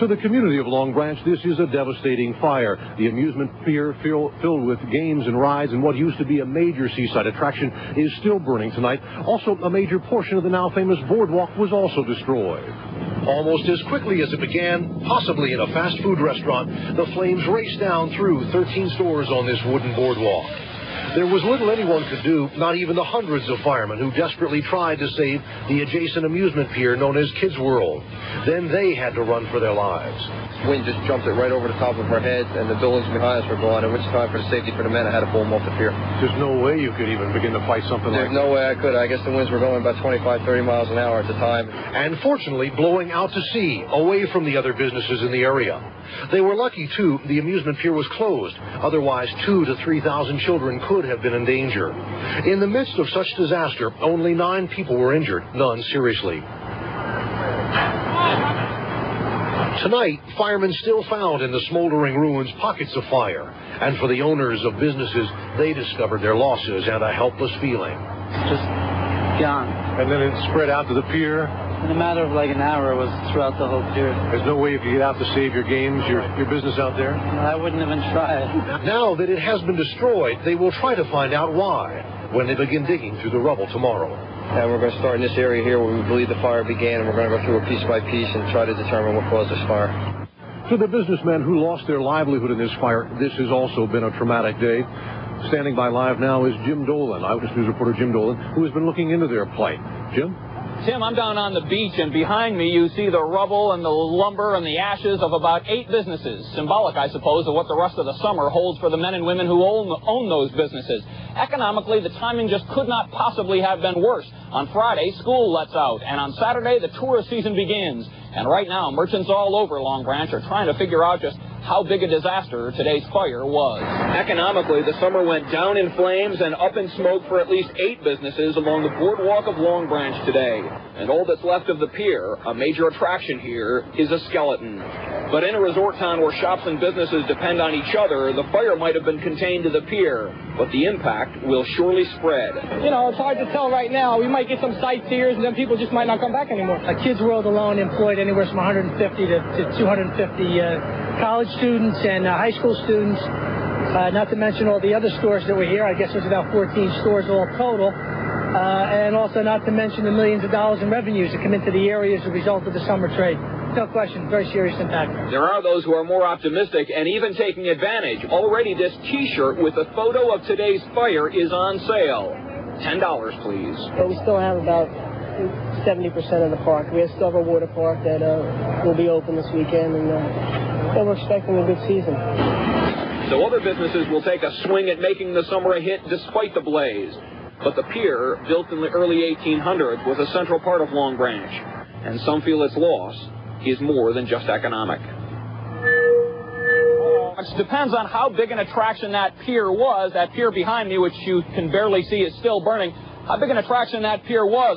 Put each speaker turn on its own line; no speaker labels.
To the community of Long Branch, this is a devastating fire. The amusement pier filled with games and rides and what used to be a major seaside attraction is still burning tonight. Also, a major portion of the now famous boardwalk was also destroyed. Almost as quickly as it began, possibly in a fast food restaurant, the flames raced down through 13 stores on this wooden boardwalk. There was little anyone could do, not even the hundreds of firemen who desperately tried to save the adjacent amusement pier known as Kids World. Then they had to run for their lives.
Wind just jumped it right over the top of our heads, and the buildings behind us were gone. And which time for the safety for the men, I had to pull them off the pier.
There's no way you could even begin to fight something
There's
like
no that. There's no way I could. I guess the winds were going about 25, 30 miles an hour at the time.
And fortunately, blowing out to sea, away from the other businesses in the area. They were lucky, too, the amusement pier was closed. Otherwise, two to 3,000 children could have been in danger. In the midst of such disaster, only nine people were injured, none seriously. Tonight, firemen still found in the smoldering ruins pockets of fire. And for the owners of businesses, they discovered their losses and a helpless feeling.
Just gone.
And then it spread out to the pier.
In a matter of like an hour, it was throughout the whole pier.
There's no way you could get out to save your games, your, your business out there?
I wouldn't even try it.
Now that it has been destroyed, they will try to find out why when they begin digging through the rubble tomorrow.
And we're going to start in this area here where we believe the fire began, and we're going to go through it piece by piece and try to determine what caused this fire.
To the businessmen who lost their livelihood in this fire, this has also been a traumatic day. Standing by live now is Jim Dolan, Eyewitness News reporter Jim Dolan, who has been looking into their plight. Jim?
Tim, I'm down on the beach, and behind me you see the rubble and the lumber and the ashes of about eight businesses. Symbolic, I suppose, of what the rest of the summer holds for the men and women who own, own those businesses. Economically, the timing just could not possibly have been worse. On Friday, school lets out, and on Saturday, the tourist season begins. And right now, merchants all over Long Branch are trying to figure out just how big a disaster today's fire was. Economically, the summer went down in flames and up in smoke for at least eight businesses along the boardwalk of Long Branch today. And all that's left of the pier, a major attraction here, is a skeleton. But in a resort town where shops and businesses depend on each other, the fire might have been contained to the pier, but the impact will surely spread.
You know, it's hard to tell right now. We might get some sightseers, and then people just might not come back anymore. A Kids World alone employed anywhere from 150 to, to 250 uh, college students and uh, high school students. Uh, not to mention all the other stores that were here. I guess there's about 14 stores all total. Uh, and also not to mention the millions of dollars in revenues that come into the area as a result of the summer trade. No question, very serious impact.
There are those who are more optimistic and even taking advantage. Already, this T-shirt with a photo of today's fire is on sale. Ten dollars, please.
But we still have about 70% of the park. We still have a water park that uh, will be open this weekend, and, uh, and we're expecting a good season.
So other businesses will take a swing at making the summer a hit despite the blaze. But the pier, built in the early 1800s, was a central part of Long Branch, and some feel its loss is more than just economic. It depends on how big an attraction that pier was. That pier behind me, which you can barely see, is still burning. How big an attraction that pier was.